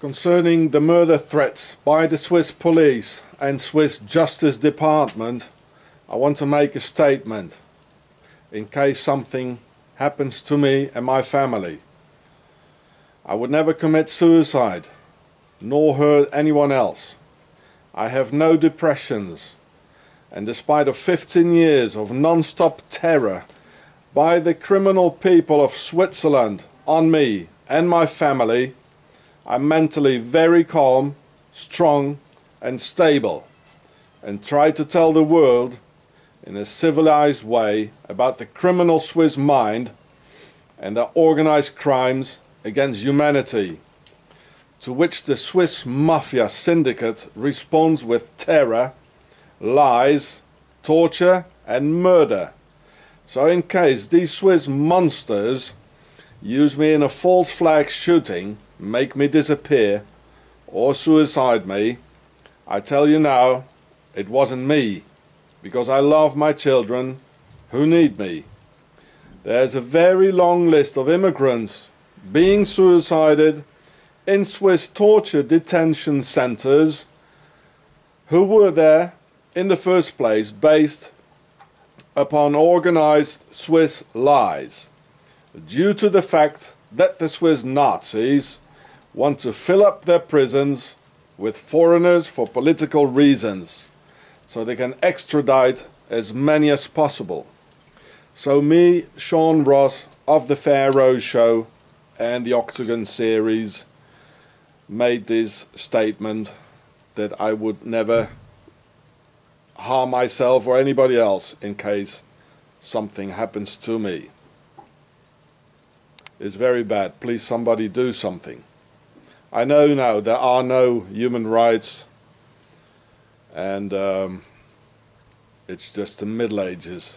Concerning the murder threats by the Swiss police and Swiss Justice Department, I want to make a statement in case something happens to me and my family. I would never commit suicide, nor hurt anyone else. I have no depressions, and despite of 15 years of non-stop terror by the criminal people of Switzerland on me and my family, I'm mentally very calm, strong and stable and try to tell the world in a civilized way about the criminal Swiss mind and the organized crimes against humanity, to which the Swiss mafia syndicate responds with terror, lies, torture and murder. So in case these Swiss monsters use me in a false flag shooting, make me disappear, or suicide me, I tell you now, it wasn't me, because I love my children who need me. There's a very long list of immigrants being suicided in Swiss torture detention centers who were there in the first place based upon organized Swiss lies due to the fact that the Swiss Nazis want to fill up their prisons with foreigners for political reasons so they can extradite as many as possible. So me, Sean Hross of the Pharaoh Show and the Octagon series made this statement that I would never harm myself or anybody else in case something happens to me. It's very bad. Please somebody do something. I know now there are no human rights and um, it's just the Middle Ages.